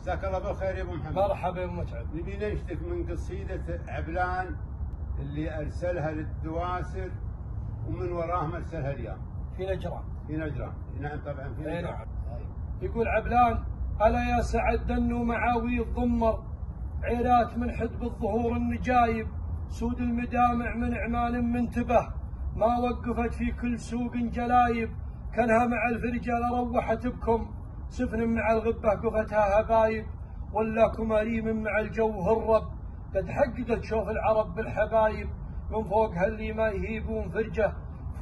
جزاك الله بالخير يا أبو محمد. مرحبا يا أبو متعب. نبي نشتك من قصيدة عبلان اللي أرسلها للدواسر ومن وراهم أرسلها اليوم. في نجران. في نجران. نعم طبعا في نجران. نعم. يقول عبلان ألا يا سعد دنو معاوي الضمر؟ عيرات من حدب الظهور النجايب سود المدامع من عمان منتبه. ما وقفت في كل سوق جلايب كانها مع الفرجال روحت بكم. سفن مع الغبة قفتها هبايب ولاكم أريم مع الجو هرب قد حققت شوف العرب بالحبايب من فوقها اللي ما يهيبون فرجة.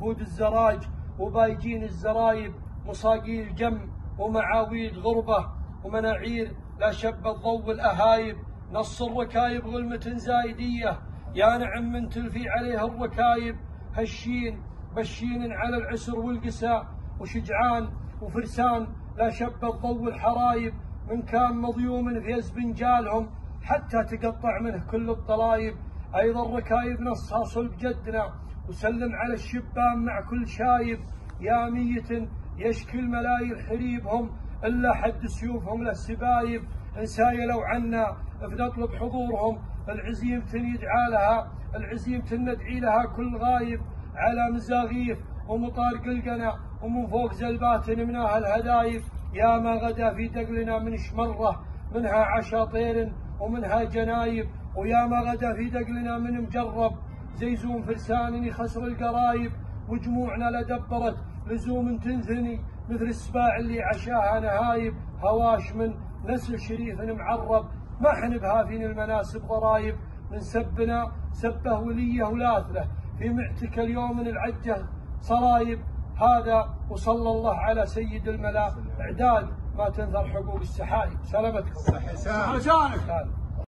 فود الزراج وبايجين الزرايب مصاقيل جم ومعاويد غربة ومناعير لا شب الضوء الأهايب. نص الركايب غلمة زايدية يا نعم من تلفي عليها الركايب. هشين بشين على العسر والقساء وشجعان وفرسان لا شب الضوء الحرايب من كان مضيوم في اسبنجالهم حتى تقطع منه كل الطلايب. أيضا ركايب نصها صلب جدنا وسلم على الشبان مع كل شايب. يا ميت يشكي الملاير حريبهم إلا حد سيوفهم للسبايب إن سايلوا عنا فنطلب حضورهم. العزيمة يدعى لها العزيمة ندعي لها كل غايب. على مزاغيف ومطارق القنا ومن فوق زلبات منها الهدايب يا ما غدا في دقلنا من شمرة منها عشاطير ومنها جنايب. ويا ما غدا في دقلنا من مجرب. زيزون فرسان يخسر القرايب. وجموعنا لدبرت لزوم تنثني. مثل السباع اللي عشاها نهايب. هواش من نسل شريف معرب. ما حن بهافين المناسب ضرايب من سبنا سبه وليه ولاثله. في معتك اليوم من العجة. صرايب هذا وصلى الله على سيد الملا اعداد ما تنثر حقوق السحايب سلامتكم. حسان